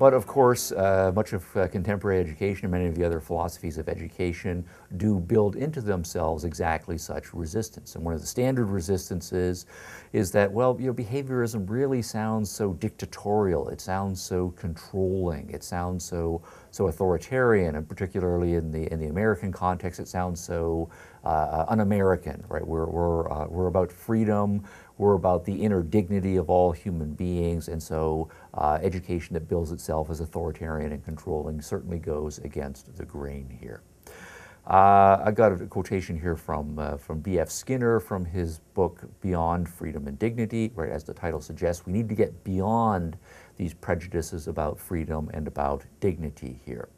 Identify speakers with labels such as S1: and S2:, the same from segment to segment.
S1: but of course, uh, much of uh, contemporary education and many of the other philosophies of education do build into themselves exactly such resistance. And one of the standard resistances is that, well, you know, behaviorism really sounds so dictatorial. It sounds so controlling. It sounds so so authoritarian, and particularly in the in the American context, it sounds so uh, un-American, right? We're we're uh, we're about freedom. We're about the inner dignity of all human beings, and so uh, education that bills itself as authoritarian and controlling certainly goes against the grain here. Uh, I got a quotation here from, uh, from B.F. Skinner from his book Beyond Freedom and Dignity, where, as the title suggests, we need to get beyond these prejudices about freedom and about dignity here.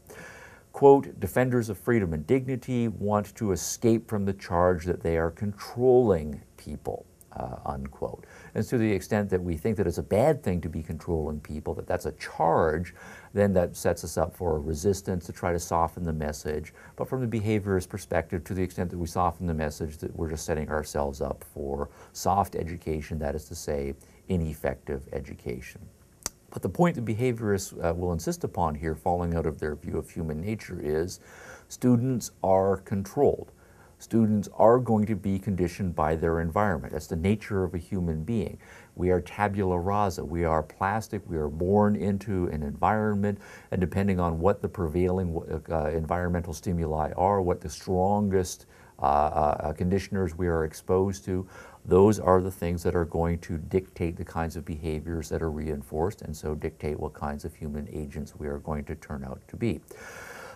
S1: Quote, defenders of freedom and dignity want to escape from the charge that they are controlling people uh, unquote. And to the extent that we think that it's a bad thing to be controlling people, that that's a charge, then that sets us up for resistance to try to soften the message. But from the behaviorist perspective, to the extent that we soften the message, that we're just setting ourselves up for soft education, that is to say, ineffective education. But the point the behaviorists uh, will insist upon here, falling out of their view of human nature, is students are controlled students are going to be conditioned by their environment. That's the nature of a human being. We are tabula rasa. We are plastic. We are born into an environment, and depending on what the prevailing uh, environmental stimuli are, what the strongest uh, uh, conditioners we are exposed to, those are the things that are going to dictate the kinds of behaviors that are reinforced, and so dictate what kinds of human agents we are going to turn out to be.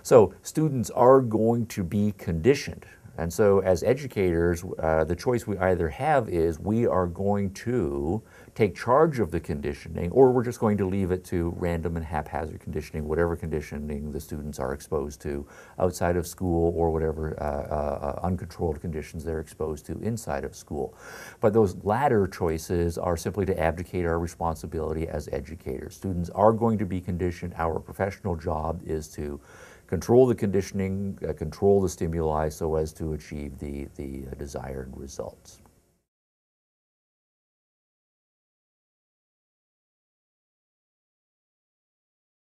S1: So students are going to be conditioned and so as educators, uh, the choice we either have is we are going to take charge of the conditioning or we're just going to leave it to random and haphazard conditioning, whatever conditioning the students are exposed to outside of school or whatever uh, uh, uh uncontrolled conditions they're exposed to inside of school. But those latter choices are simply to abdicate our responsibility as educators. Students are going to be conditioned. Our professional job is to control the conditioning, uh, control the stimuli so as to achieve the, the desired results.